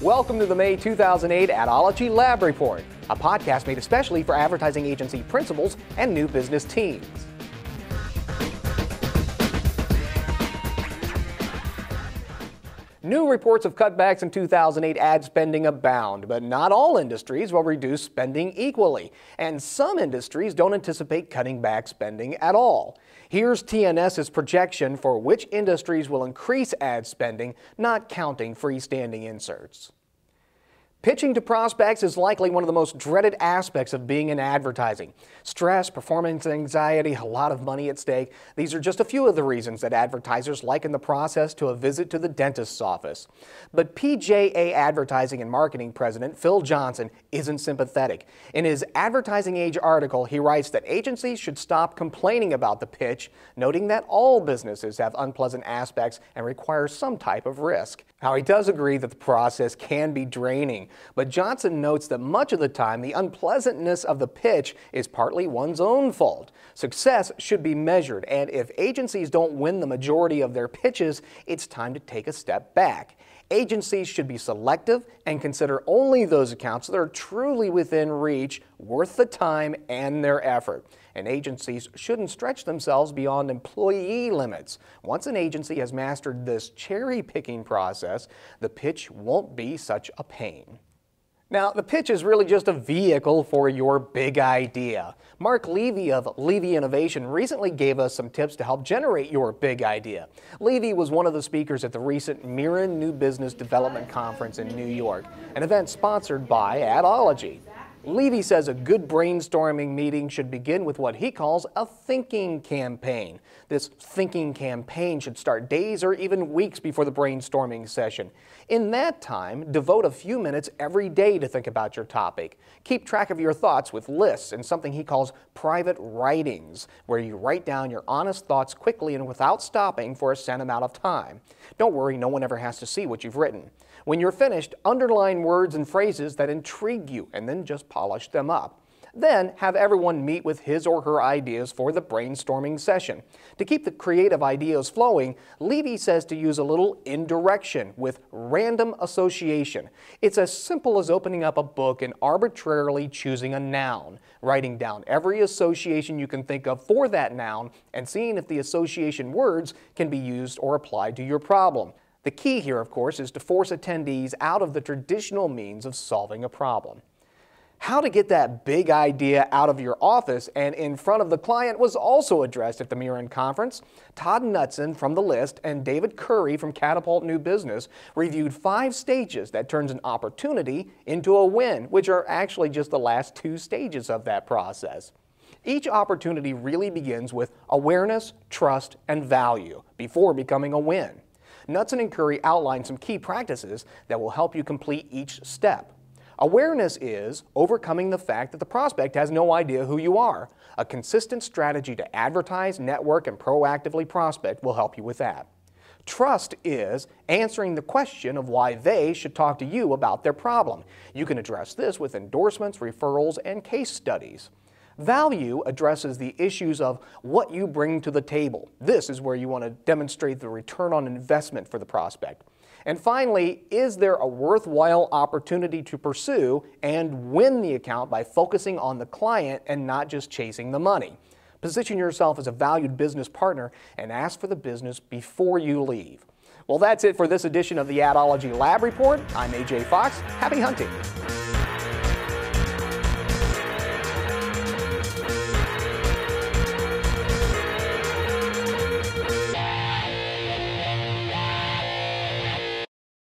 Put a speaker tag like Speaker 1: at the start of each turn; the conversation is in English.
Speaker 1: Welcome to the May 2008 Adology Lab Report, a podcast made especially for advertising agency principals and new business teams. New reports of cutbacks in 2008 ad spending abound, but not all industries will reduce spending equally, and some industries don't anticipate cutting back spending at all. Here's TNS's projection for which industries will increase ad spending, not counting freestanding inserts. Pitching to prospects is likely one of the most dreaded aspects of being in advertising. Stress, performance anxiety, a lot of money at stake. These are just a few of the reasons that advertisers liken the process to a visit to the dentist's office. But PJA Advertising and Marketing President Phil Johnson isn't sympathetic. In his Advertising Age article, he writes that agencies should stop complaining about the pitch, noting that all businesses have unpleasant aspects and require some type of risk. Now, he does agree that the process can be draining. But Johnson notes that much of the time, the unpleasantness of the pitch is partly one's own fault. Success should be measured, and if agencies don't win the majority of their pitches, it's time to take a step back. Agencies should be selective and consider only those accounts that are truly within reach, worth the time and their effort. And agencies shouldn't stretch themselves beyond employee limits. Once an agency has mastered this cherry picking process, the pitch won't be such a pain. Now, the pitch is really just a vehicle for your big idea. Mark Levy of Levy Innovation recently gave us some tips to help generate your big idea. Levy was one of the speakers at the recent Mirren New Business Development Conference in New York, an event sponsored by Adology. Levy says a good brainstorming meeting should begin with what he calls a thinking campaign. This thinking campaign should start days or even weeks before the brainstorming session. In that time, devote a few minutes every day to think about your topic. Keep track of your thoughts with lists and something he calls private writings, where you write down your honest thoughts quickly and without stopping for a set amount of time. Don't worry, no one ever has to see what you've written. When you're finished, underline words and phrases that intrigue you and then just polish them up. Then have everyone meet with his or her ideas for the brainstorming session. To keep the creative ideas flowing, Levy says to use a little indirection with random association. It's as simple as opening up a book and arbitrarily choosing a noun, writing down every association you can think of for that noun, and seeing if the association words can be used or applied to your problem. The key here, of course, is to force attendees out of the traditional means of solving a problem. How to get that big idea out of your office and in front of the client was also addressed at the Mirren conference. Todd Knutson from The List and David Curry from Catapult New Business reviewed five stages that turns an opportunity into a win, which are actually just the last two stages of that process. Each opportunity really begins with awareness, trust, and value before becoming a win. Knutson and Curry outline some key practices that will help you complete each step. Awareness is overcoming the fact that the prospect has no idea who you are. A consistent strategy to advertise, network, and proactively prospect will help you with that. Trust is answering the question of why they should talk to you about their problem. You can address this with endorsements, referrals, and case studies. Value addresses the issues of what you bring to the table. This is where you want to demonstrate the return on investment for the prospect. And finally, is there a worthwhile opportunity to pursue and win the account by focusing on the client and not just chasing the money? Position yourself as a valued business partner and ask for the business before you leave. Well, that's it for this edition of the Adology Lab Report. I'm AJ Fox. Happy hunting.